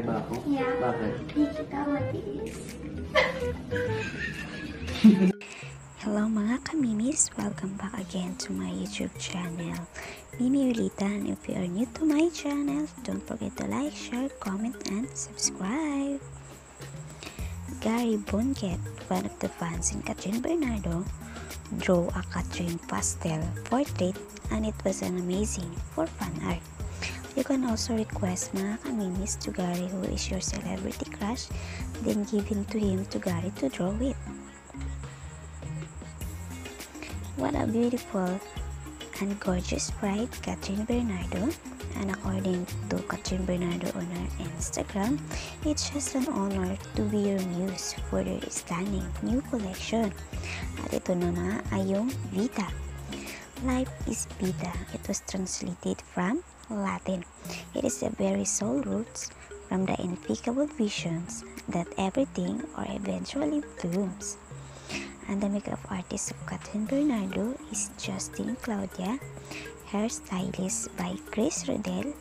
Gary ba ako? Yeah. Bakit? Hindi kita matiis. Hello mga kamimis! Welcome back again to my YouTube channel. Mimi Ulitan. If you are new to my channel, don't forget to like, share, comment, and subscribe. Gary Bunket, one of the fans in Catherine Bernardo, drew a Catherine pastel portrait and it was an amazing for fan art. You can also request mga kamimis to Gary who is your celebrity crush, then give him to him to Gary to draw it. What a beautiful and gorgeous bride, Kathryn Bernardo. And according to Kathryn Bernardo on her Instagram, it's just an honor to be your muse for their stunning new collection. At ito na ay yung Vita. Life is Vita. It was translated from Latin. It is the very soul roots from the ineffable visions that everything or eventually blooms. And the makeup artist of Kathryn Bernardo is Justin Claudia, hairstylist by Chris Rodell,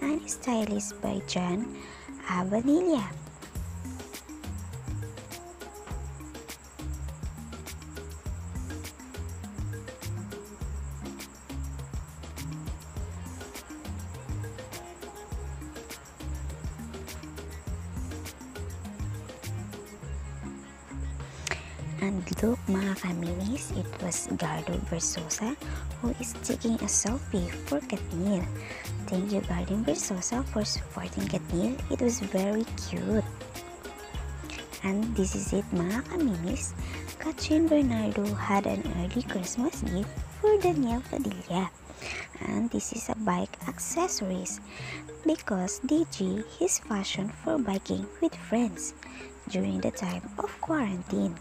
and stylist by John Avanilla. And look mga kamimis, it was Gardo Versoza who is taking a selfie for KathNiel. Thank you Gardo Versoza for supporting KathNiel. It was very cute. And this is it mga kamimis. Kathryn Bernardo had an early Christmas gift for Daniel Padilla. And this is a bike accessories because DJ his fashion for biking with friends during the time of quarantine.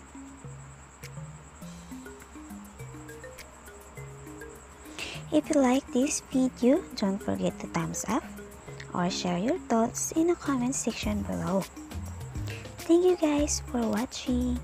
If you like this video, don't forget to thumbs up or share your thoughts in the comment section below. Thank you guys for watching.